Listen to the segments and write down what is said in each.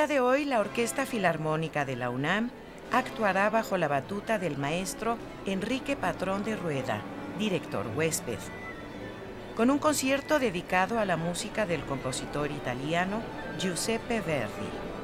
día de hoy, la Orquesta Filarmónica de la UNAM actuará bajo la batuta del maestro Enrique Patrón de Rueda, director huésped, con un concierto dedicado a la música del compositor italiano Giuseppe Verdi.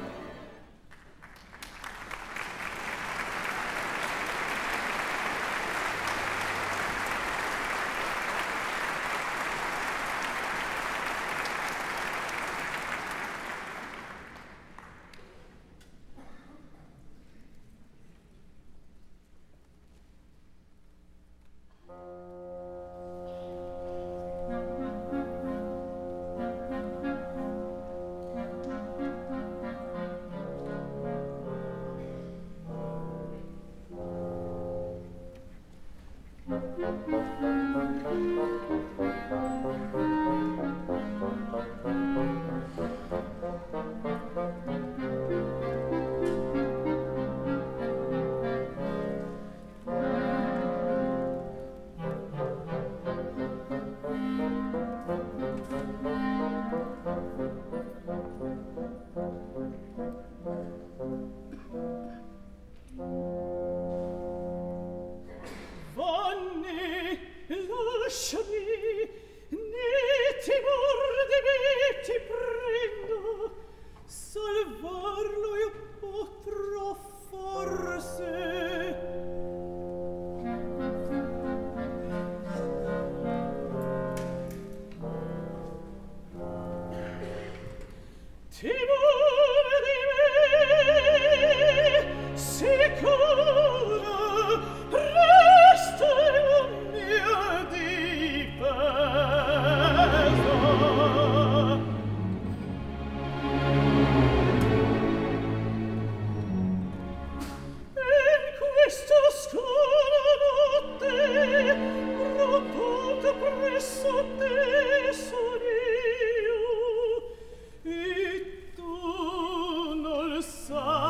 should Oh.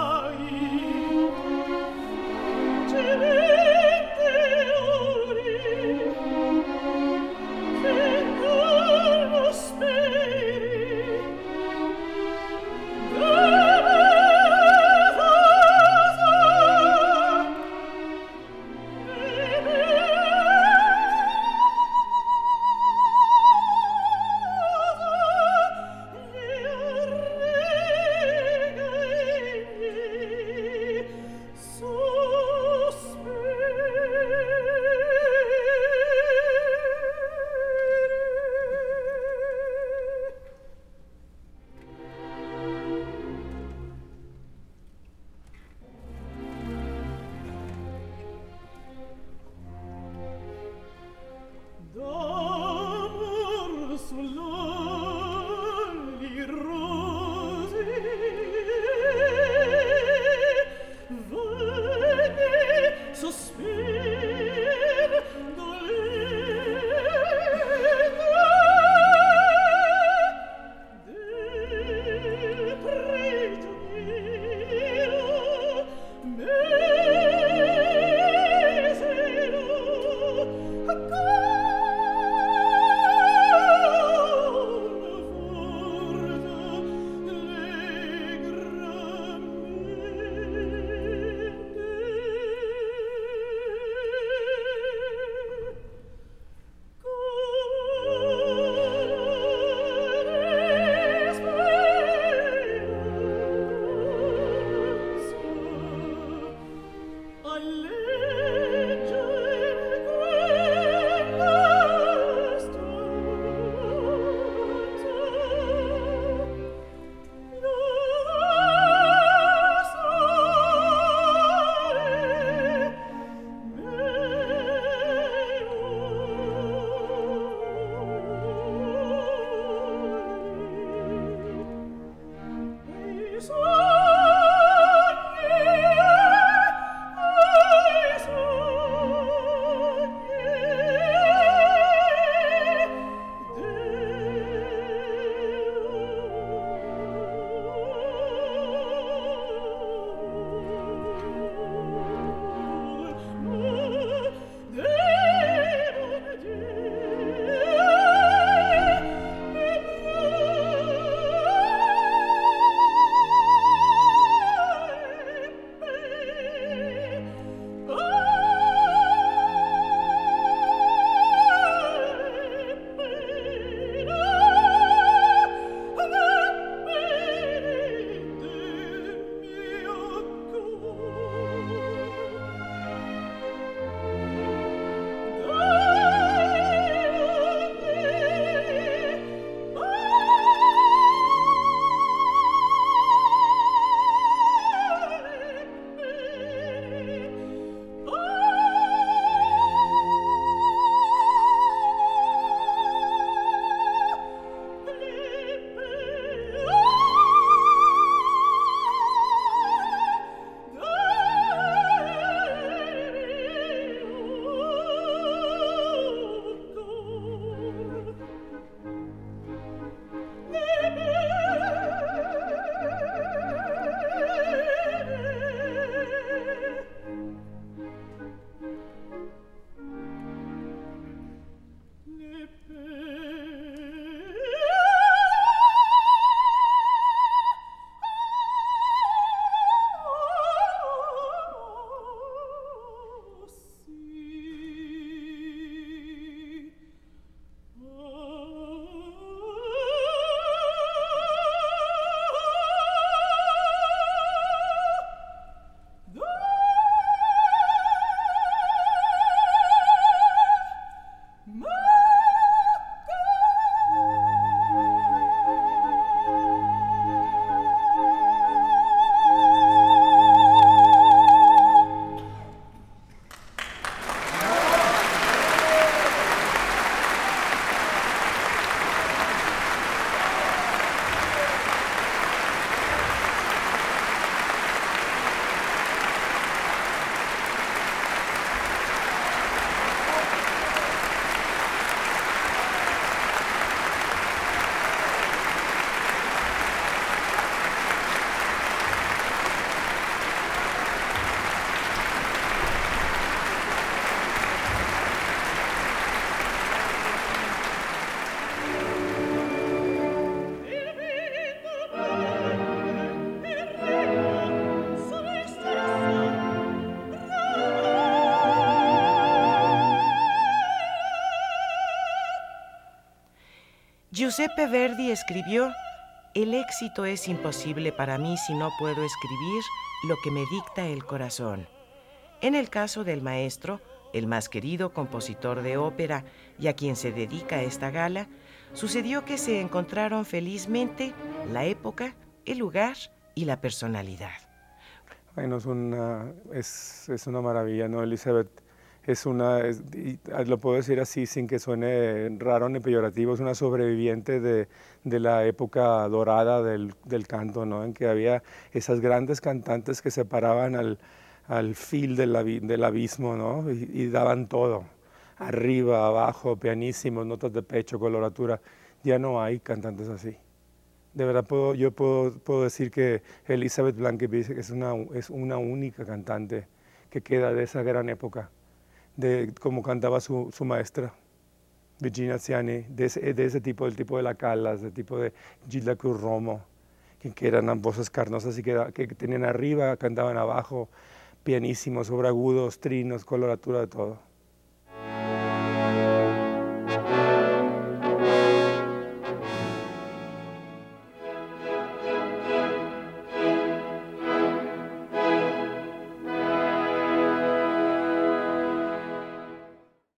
Pippin. Giuseppe Verdi escribió, El éxito es imposible para mí si no puedo escribir lo que me dicta el corazón. En el caso del maestro, el más querido compositor de ópera y a quien se dedica esta gala, sucedió que se encontraron felizmente la época, el lugar y la personalidad. Es una, es, es una maravilla, ¿no, Elizabeth? Es una, lo puedo decir así sin que suene raro ni peyorativo, es una sobreviviente de, de la época dorada del, del, canto, ¿no? En que había esas grandes cantantes que se paraban al, al fil del, abismo, ¿no? Y, daban todo, arriba, abajo, pianísimos, notas de pecho, coloratura. Ya no hay cantantes así de verdad puedo, yo puedo, puedo decir que Elizabeth Blanqueville es una, es una única cantante que queda de esa gran época, de cómo cantaba su, su maestra, Virginia Ciani, de ese, de ese, tipo, del tipo de la Calas, del tipo de Gilda Cruz Romo, que, que eran voces carnosas y que, que tenían arriba, cantaban abajo, pianísimos, sobreagudos, trinos, coloratura de todo.